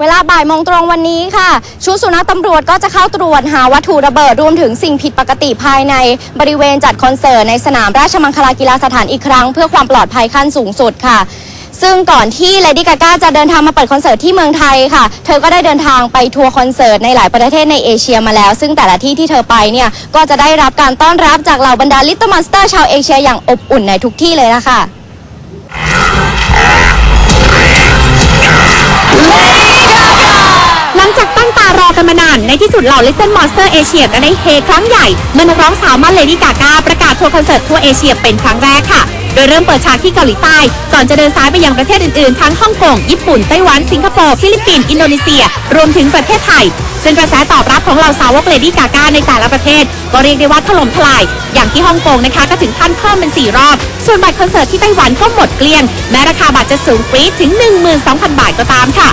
เวลาบ่ายโมงตรงวันนี้ค่ะ ชุดสุนัขตำรวจก็จะเข้าตรวจหาวัตถุระเบิดรวมถึงสิ่งผิดปกติภายในบริเวณจัดคอนเสิร์ตในสนามราชมังคลากีฬาสถานอีกครั้ง เพื่อความปลอดภัยขั้นสูงสุดค่ะซึ่งก่อนที่เลดี้กาก้าจะเดินทางมาเปิดคอนเสิร์ตที่เมืองไทยค่ะ เธอก็ได้เดินทางไปทัวร์คอนเสิร์ตในหลายประเทศในเอเชียมาแล้ว ซึ่งแต่ละที่ที่เธอไปเนี่ย ก็จะได้รับการต้อนรับจากเหล่าบรรดา Little Monster ชาวเอเชียอย่างอบอุ่นในทุกที่เลยละค่ะ ในที่สุดเหล่า Little Monster Asia ก็ได้เฮครั้งใหญ่เมื่อนักร้องสาวมั่นเลดี้กาก้าประกาศทัวร์คอนเสิร์ตทั่วเอเชียเป็นครั้งแรกค่ะ โดยเริ่มเปิดฉากที่เกาหลีใต้ ก่อนจะเดินสายไปยังประเทศอื่นๆ ทั้งฮ่องกง ญี่ปุ่น ไต้หวัน สิงคโปร์ ฟิลิปปินส์ อินโดนีเซีย รวมถึงประเทศไทย ซึ่งกระแสตอบรับของเหล่าสาวกเลดี้กาก้าในแต่ละประเทศ ก็เรียกได้ว่าถล่มทลาย อย่างที่ฮ่องกงนะคะก็ถึงขั้นเพิ่มเป็น4รอบ ส่วนบัตรคอนเสิร์ตที่ไต้หวันก็หมดเกลี้ยง แม้ราคาบัตรจะสูงปรี๊ดถึง 12,000 บาทก็ตามค่ะ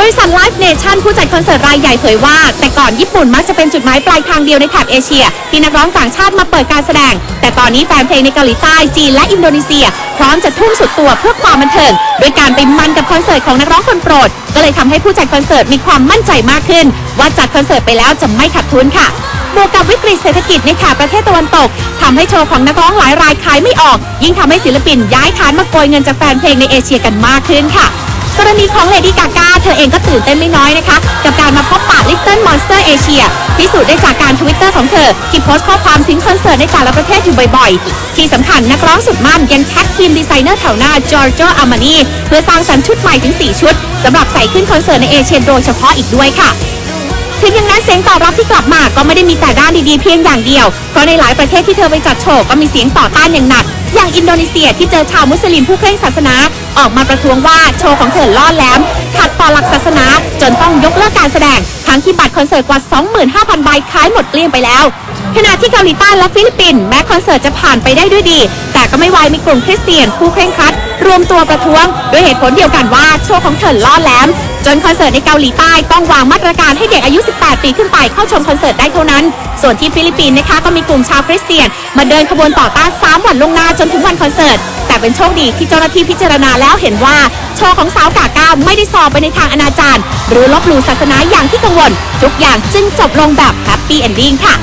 บริษัท Live Nation ผู้จัดคอนเสิร์ตรายใหญ่เผยว่า แต่ก่อนญี่ปุ่นมักจะเป็นจุดหมายปลายทางเดียวในแถบเอเชีย ที่นักร้องต่างชาติมาเปิดการแสดง แต่ตอนนี้แฟนเพลงในเกาหลีใต้จีนและอินโดนีเซีย พร้อมจะทุ่มสุดตัวเพื่อความบันเทิงโดยการไปมันกับคอนเสิร์ตของนักร้องคนโปรด ก็เลยทำให้ผู้จัดคอนเสิร์ตมีความมั่นใจมากขึ้น ว่าจัดคอนเสิร์ตไปแล้วจะไม่ขาดทุนค่ะบวกกับวิกฤตเศรษฐกิจในแถบประเทศตะวันตกทำให้โชว์ของนักร้องหลายรายขายไม่ออก ยิ่งทำให้ศิลปินย้ายฐานมาโกยเงินจากแฟนเพลงในเอเชียกันมากขึ้นค่ะ กรณีของเลดี้กาก้าเองก็ตื่นเต้นไม่น้อยนะคะ กับการมาพบปะ Little Monster Asia พิสูจน์ได้จากการทวิตเตอร์ของเธอ ที่โพสต์ข้อความถึงคอนเสิร์ตในแต่ละประเทศอยู่บ่อยๆ ที่สำคัญนักร้องสุดมั่นยังแท็กทีมดีไซเนอร์แถวหน้าจอร์โจอาร์มานี่เพื่อสร้างสรรค์ชุดใหม่ถึง 4 ชุดสำหรับใส่ขึ้นคอนเสิร์ตในเอเชียโดยเฉพาะอีกด้วยค่ะ ถึงอย่างนั้นเสียงตอบรับที่กลับมาก็ไม่ได้มีแต่ด้านดีๆเพียงอย่างเดียว เพราะในหลายประเทศที่เธอไปจัดโชว์ก็มีเสียงต่อต้านอย่างหนัก อย่างอินโดนีเซียที่เจอชาวมุสลิมผู้เคร่งศาสนา ออกมาประท้วงว่าโชว์ของเธอล่อแหลมขัดต่อหลักศาสนาจนต้องยกเลิกการแสดง ทั้งที่บัตรคอนเสิร์ตกว่า 25,000 ใบขายหมดเกลี้ยงไปแล้ว ขณะที่เกาหลีใต้และฟิลิปปินส์แม้คอนเสิร์ตจะผ่านไปได้ด้วยดี แต่ก็ไม่วายมีกลุ่มคริสเตียนผู้เคร่งครัด รวมตัวประท้วง ด้วยเหตุผลเดียวกันว่าโชว์ของเธอล่อแหลม จนคอนเสิร์ตในเกาหลีใต้ต้องวางมาตรการให้เด็กอายุ 18 ปีขึ้นไปเข้าชมคอนเสิร์ตได้เท่านั้น ส่วนที่ฟิลิปปินส์นะคะก็มีกลุ่มชาวคริสเตียน มาเดินขบวนต่อต้าน3วันล่วงหน้าจนถึงวันคอนเสิร์ตแต่เป็นโชคดีที่เจ้าหน้าที่พิจารณาแล้วเห็นว่า โชว์ของสาวกาก้าไม่ได้ส่อไปในทางอนาจารหรือลบหลู่ศาสนาอย่างที่กังวล ทุกอย่างจึงจบลงแบบ happy ending ค่ะ